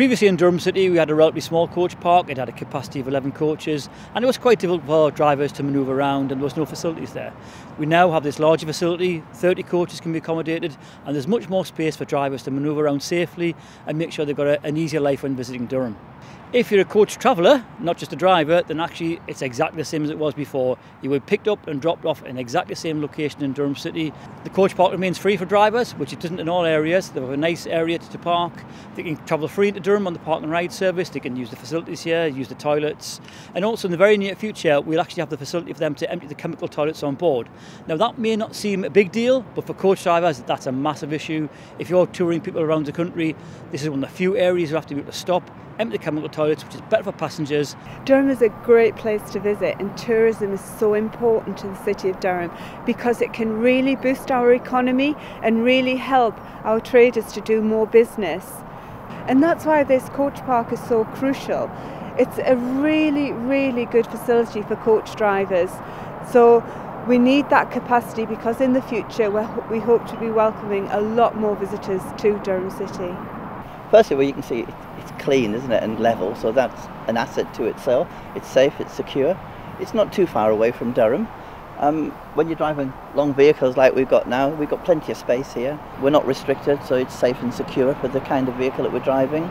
Previously in Durham City, we had a relatively small coach park. It had a capacity of 11 coaches, and it was quite difficult for drivers to manoeuvre around, and there was no facilities there. We now have this larger facility, 30 coaches can be accommodated, and there's much more space for drivers to manoeuvre around safely and make sure they've got a, an easier life when visiting Durham. If you're a coach traveller, not just a driver, then actually it's exactly the same as it was before. You were picked up and dropped off in exactly the same location in Durham City. The coach park remains free for drivers, which it isn't in all areas. They have a nice area to park. They can travel free into Durham on the park and ride service. They can use the facilities here, use the toilets. And also in the very near future, we'll actually have the facility for them to empty the chemical toilets on board. Now that may not seem a big deal, but for coach drivers, that's a massive issue. If you're touring people around the country, this is one of the few areas you have to be able to stop empty the chemical toilets, which is better for passengers. Durham is a great place to visit, and tourism is so important to the city of Durham because it can really boost our economy and really help our traders to do more business. And that's why this coach park is so crucial. It's a really, really good facility for coach drivers. So we need that capacity because in the future we hope to be welcoming a lot more visitors to Durham City. Firstly, well, you can see it's clean, isn't it, and level, so that's an asset to itself. It's safe, it's secure. It's not too far away from Durham. Um, when you're driving long vehicles like we've got now, we've got plenty of space here. We're not restricted, so it's safe and secure for the kind of vehicle that we're driving.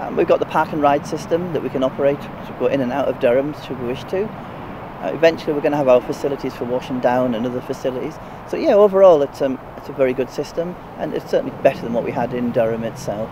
Um, we've got the park and ride system that we can operate to go in and out of Durham should we wish to. Uh, eventually, we're going to have our facilities for washing down and other facilities. So yeah, overall, it's um, it's a very good system, and it's certainly better than what we had in Durham itself.